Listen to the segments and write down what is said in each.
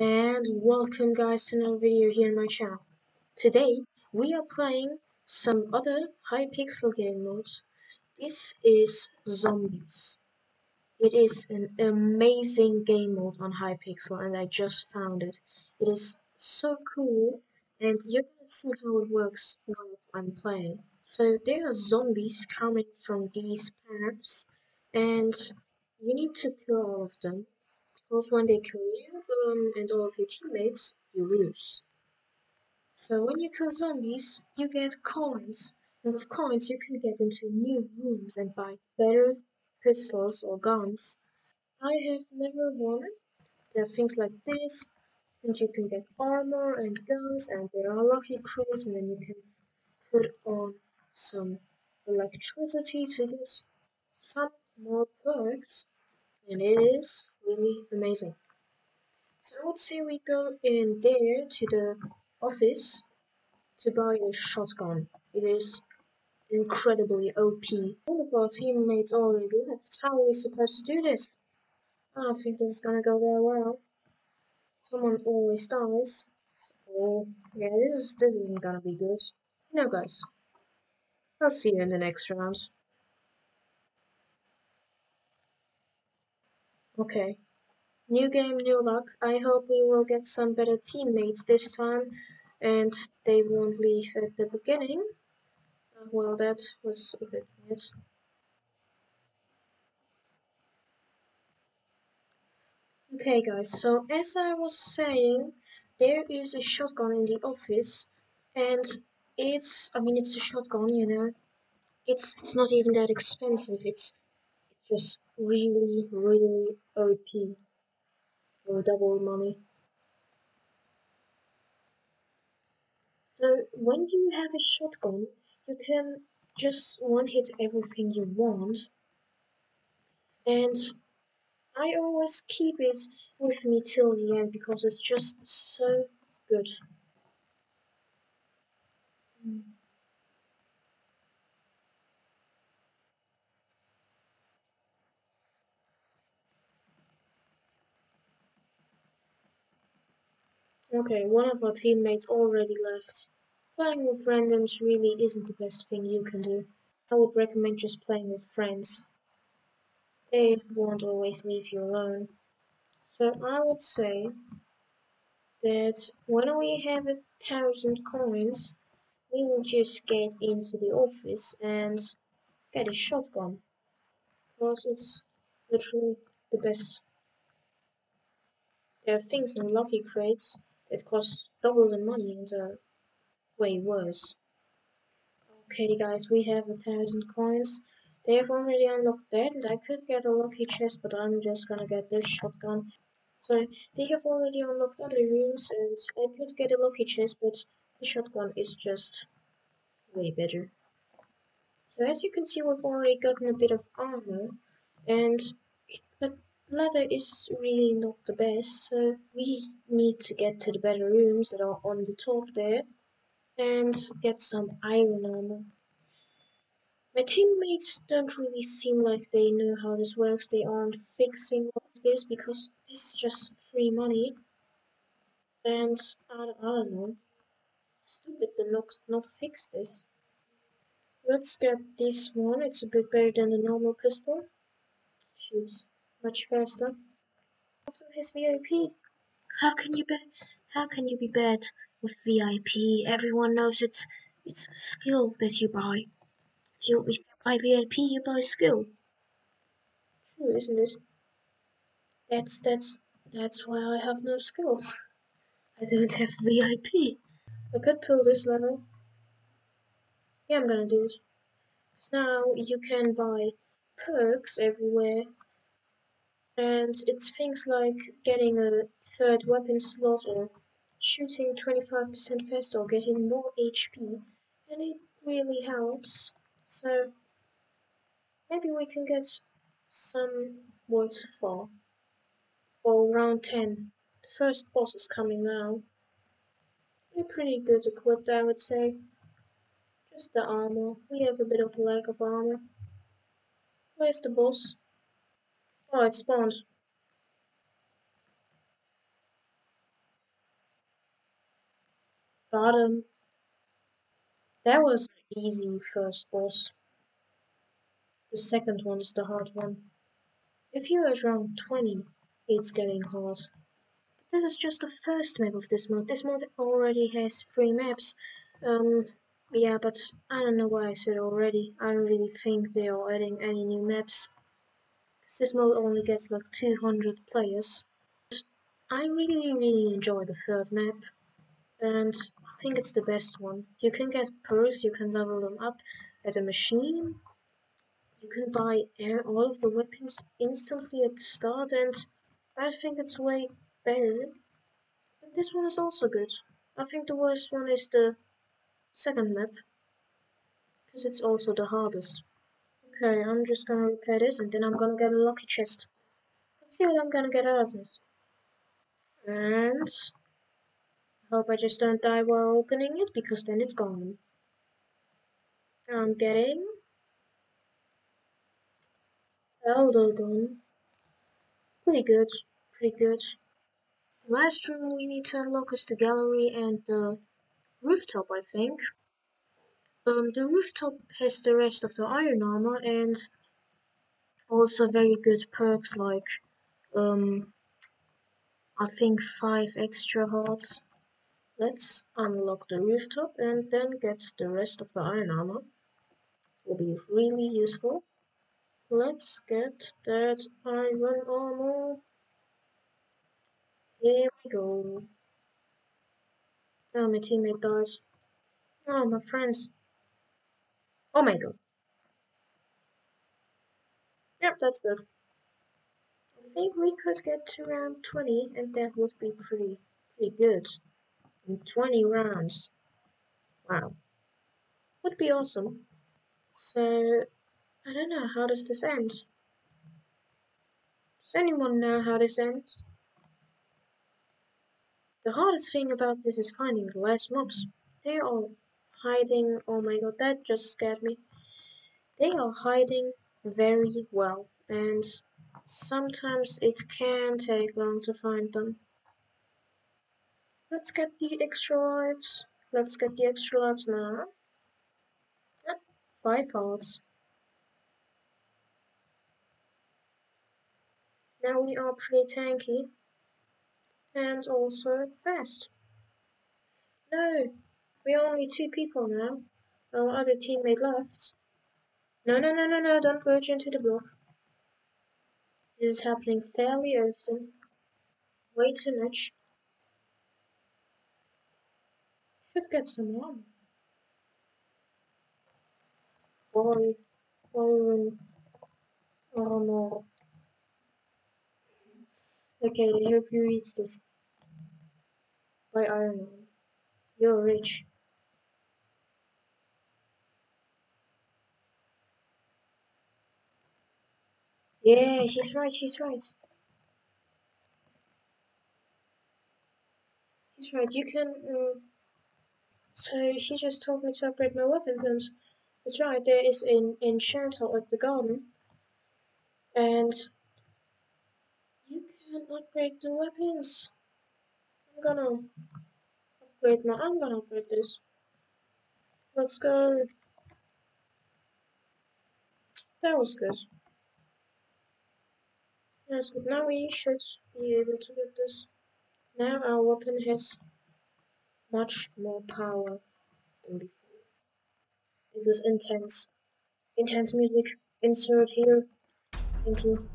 and welcome guys to another video here in my channel. Today we are playing some other Hypixel game modes. This is Zombies. It is an amazing game mode on Hypixel and I just found it. It is so cool and you're gonna see how it works while I'm playing. So there are zombies coming from these paths and you need to kill all of them because when they kill you um, and all of your teammates, you lose. So when you kill zombies, you get coins, and with coins you can get into new rooms and buy better pistols or guns. I have never won. There are things like this, and you can get armor and guns, and there are lucky crates, and then you can put on some electricity to get some more perks, and it is really amazing. So I would say we go in there to the office to buy a shotgun. It is incredibly OP. One of our teammates already left. How are we supposed to do this? I don't think this is gonna go very well. Someone always dies. So yeah, this is this isn't gonna be good. No guys. I'll see you in the next round. Okay. New game, new luck. I hope we will get some better teammates this time and they won't leave at the beginning. Uh, well, that was a bit weird. Okay guys, so as I was saying, there is a shotgun in the office and it's, I mean it's a shotgun, you know, it's, it's not even that expensive, it's, it's just really, really OP or double money. So when you have a shotgun, you can just one hit everything you want. And I always keep it with me till the end because it's just so good. Okay, one of our teammates already left. Playing with randoms really isn't the best thing you can do. I would recommend just playing with friends. They won't always leave you alone. So I would say that when we have a thousand coins, we will just get into the office and get a shotgun. Because it's literally the best. There are things in lucky crates it costs double the money and are way worse. Okay guys, we have a thousand coins. They have already unlocked that and I could get a lucky chest but I'm just gonna get this shotgun. So they have already unlocked other rooms and I could get a lucky chest but the shotgun is just way better. So as you can see we've already gotten a bit of armor and but leather is really not the best, so we need to get to the better rooms that are on the top there and get some iron armor. My teammates don't really seem like they know how this works. They aren't fixing this because this is just free money. And I, I don't know. Stupid to not, not fix this. Let's get this one. It's a bit better than the normal pistol. Shoots much faster. Also his VIP. How can you be how can you be bad with VIP? Everyone knows it's it's a skill that you buy. You if you buy VIP you buy skill. True, isn't it? That's that's that's why I have no skill. I don't have VIP. I could pull this level. Yeah, I'm gonna do it. So now you can buy perks everywhere and it's things like getting a third weapon slot or shooting 25% faster or getting more HP and it really helps. So maybe we can get some words for or round 10 the first boss is coming now. We're pretty good equipped I would say. Just the armor. We have a bit of lack of armor. Where's the boss Oh, it spawned. But um, that was easy first boss. The second one is the hard one. If you're at round 20, it's getting hard. But this is just the first map of this mode. This mode already has three maps. Um, yeah, but I don't know why I said already. I don't really think they are adding any new maps. This mode only gets like 200 players. I really, really enjoy the third map. And I think it's the best one. You can get perks, you can level them up at a machine. You can buy all of the weapons instantly at the start and I think it's way better. But this one is also good. I think the worst one is the second map. Because it's also the hardest. Okay, I'm just gonna repair this and then I'm gonna get a lucky chest. Let's see what I'm gonna get out of this. And I hope I just don't die while opening it because then it's gone. I'm getting Elder gun. Pretty good, pretty good. Last room we need to unlock is the gallery and the rooftop, I think. Um, the rooftop has the rest of the iron armor and also very good perks like, um, I think five extra hearts. Let's unlock the rooftop and then get the rest of the iron armor. Will be really useful. Let's get that iron armor. Here we go. Oh, my teammate dies. Oh, my friends. Oh my god. Yep, that's good. I think we could get to round 20 and that would be pretty, pretty good. In 20 rounds. Wow. Would be awesome. So, I don't know, how does this end? Does anyone know how this ends? The hardest thing about this is finding the last mobs. They are hiding, oh my god, that just scared me. They are hiding very well and sometimes it can take long to find them. Let's get the extra lives. Let's get the extra lives now. Yep, five hearts. Now we are pretty tanky and also fast. No, we are only two people now. Our other teammate left. No, no, no, no, no, don't merge into the block. This is happening fairly often. Way too much. Should get some armor. Boy, iron armor. Okay, I hope you read this. Buy Iron. You're rich. Yeah, she's right, she's right. He's right, you can... Um, so she just told me to upgrade my weapons and... That's right, there is an enchanter at the garden. And You can upgrade the weapons. I'm gonna upgrade my, I'm gonna upgrade this. Let's go. That was good. That's good. Now we should be able to get this. Now our weapon has much more power than before. This is intense. Intense music. Insert here. Thank you.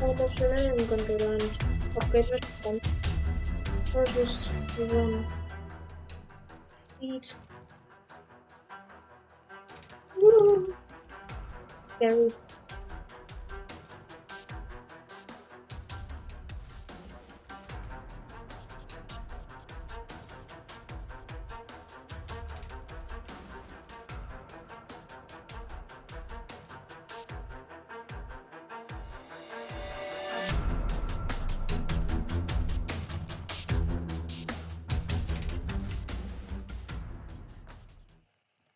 Gonna go and upgrade. Or just run speed. Woo! Scary.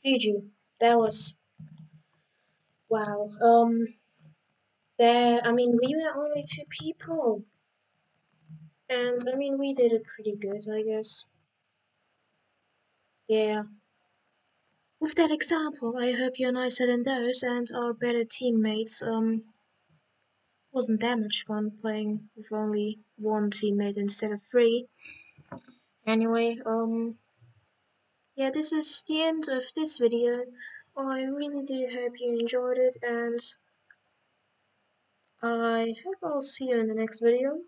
GG. That was wow. Um, there. I mean, we were only two people, and I mean, we did it pretty good, I guess. Yeah. With that example, I hope you're nicer than those and are better teammates. Um, wasn't that much fun playing with only one teammate instead of three. Anyway, um, yeah, this is the end of this video. I really do hope you enjoyed it and I hope I'll see you in the next video.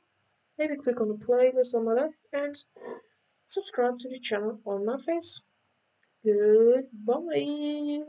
Maybe click on the playlist on my left and subscribe to the channel on my face. Goodbye.